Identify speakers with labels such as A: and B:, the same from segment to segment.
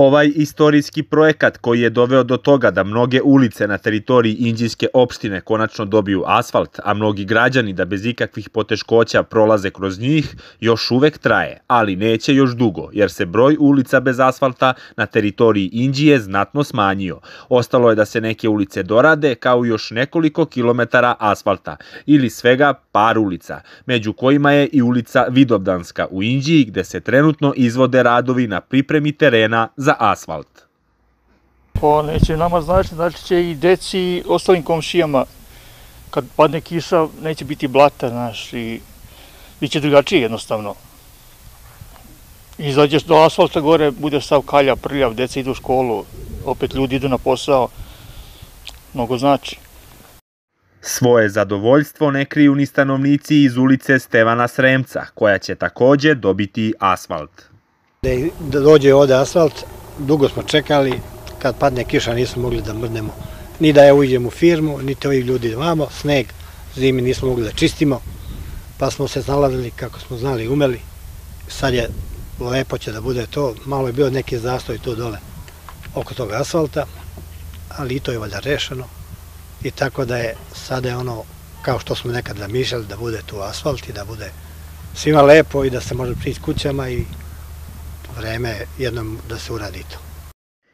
A: Ovaj istorijski projekat koji je doveo do toga da mnoge ulice na teritoriji Inđijske opštine konačno dobiju asfalt, a mnogi građani da bez ikakvih poteškoća prolaze kroz njih, još uvek traje, ali neće još dugo, jer se broj ulica bez asfalta na teritoriji Inđije znatno smanjio. Ostalo je da se neke ulice dorade, kao još nekoliko kilometara asfalta, ili svega par ulica, među kojima je i ulica Vidovdanska u Inđiji, gde se trenutno izvode radovi na pripremi terena za asfalt.
B: Pa neće nama znači, znači će i deci i ostalim komšijama kad padne kiša neće biti blata, znaš, i bit će drugačije jednostavno. Izađeš do asfalta gore, bude sav kalja, prljav, deca idu u školu, opet ljudi idu na posao, mnogo znači.
A: Svoje zadovoljstvo ne kriju ni stanovnici iz ulice Stevana Sremca, koja će takođe dobiti asfalt.
C: Da, da dođe ovde asfalt, dugo smo čekali, kad padne kiša nismo mogli da mrnemo, ni da je uđemo u firmu, ni te ovih ljudi vamo, sneg, zimi nismo mogli da čistimo, pa smo se znalazili kako smo znali i umeli. Sad je lepo će da bude to, malo je bio neki zastoj tu dole oko toga asfalta, ali i to je valjda rešeno. I tako da je sada je ono kao što smo nekad zamišljali da bude tu asfalt i da bude svima lepo i da se može prići kućama i vreme jednom da se uradi to.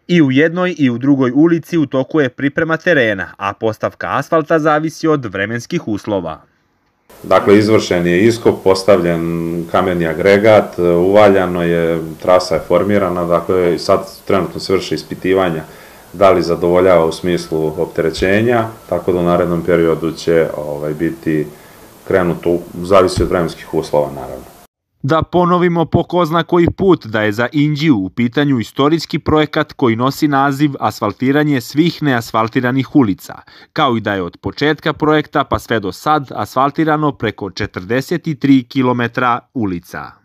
A: I u jednoj i u drugoj ulici u toku je priprema terena, a postavka asfalta zavisi od vremenskih uslova.
D: Dakle, izvršen je iskop, postavljen kameni agregat, uvaljano je, trasa je formirana, dakle, sad trenutno se vrše ispitivanja da li zadovoljava u smislu opterećenja, tako da u narednom periodu će ovaj, biti krenuto, zavisi od vremenskih uslova, naravno.
A: Da ponovimo po ko zna koji put da je za Inđiju u pitanju istorijski projekat koji nosi naziv asfaltiranje svih neasfaltiranih ulica, kao i da je od početka projekta pa sve do sad asfaltirano preko 43 km ulica.